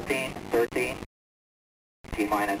14, 13, T minus